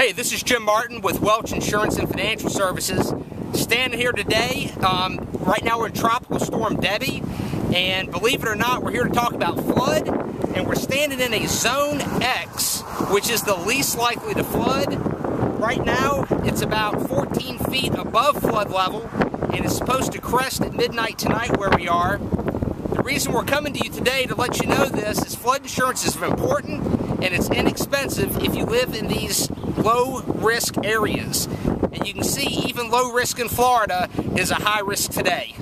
Hey, this is Jim Martin with Welch Insurance and Financial Services. Standing here today, um, right now we're in Tropical Storm Debby, and believe it or not, we're here to talk about flood, and we're standing in a Zone X, which is the least likely to flood. Right now, it's about 14 feet above flood level, and it's supposed to crest at midnight tonight where we are. The reason we're coming to you today to let you know this is flood insurance is important and it's inexpensive if you live in these low risk areas. And you can see even low risk in Florida is a high risk today.